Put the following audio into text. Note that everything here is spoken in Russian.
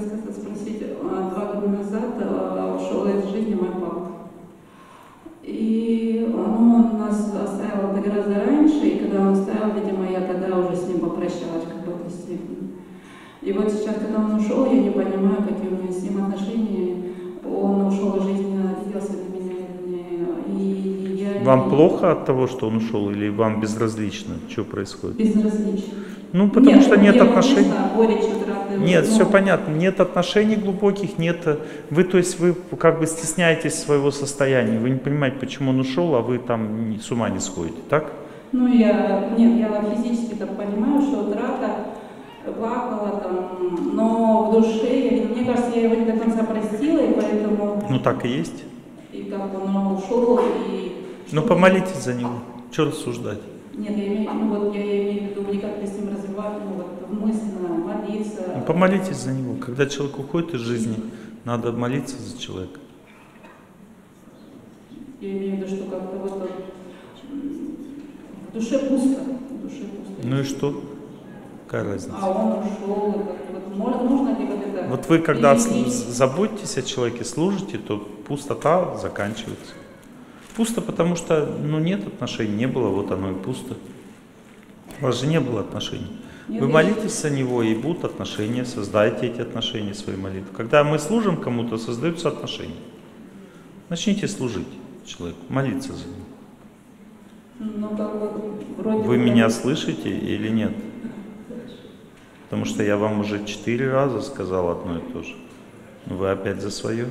хотела сказать, спросить, а, два года назад а, ушел из жизни мой папа. И ну, он нас оставил гораздо раньше, и когда он оставил, видимо, я тогда уже с ним попрощалась, как бы действительно. И вот сейчас, когда он ушел, я не понимаю, какие у меня с ним отношения. Вам плохо от того, что он ушел, или вам безразлично, что происходит? Безразлично. Ну, потому что нет я, отношений. конечно, горечь утраты. Нет, ну, все понятно. Нет отношений глубоких, нет. э, Вы, то есть, вы как бы стесняетесь своего состояния. Вы не понимаете, почему он ушел, а вы там с ума не сходите, так? Ну, я, нет, я физически так понимаю, что утрата, плакала там, но в душе, я, мне кажется, я его не до конца простила, и поэтому, Ну так и есть. и как бы он ушел, и... Ну помолитесь за него. Что рассуждать? Нет, я имею, ну вот я имею в виду, никак с ним развивать, ну вот мысленно молиться. Ну, помолитесь за него. Когда человек уходит из жизни, надо молиться за человека. Я имею в виду, что как-то вот в душе пусто, в душе пусто. Ну и что? Какая разница? А он ушел, и вот можно, нужно ли вот это... Вот вы когда заботитесь о человеке, служите, то пустота заканчивается. Пусто, потому что ну, нет отношений, не было, вот оно и пусто. У вас же не было отношений. Вы молитесь за него, и будут отношения, создайте эти отношения своей молитвой. Когда мы служим кому-то, создаются отношения. Начните служить человеку, молиться за него. Ну, как бы, Вы меня слышите или нет? Потому что я вам уже четыре раза сказал одно и то же. Вы опять за свое?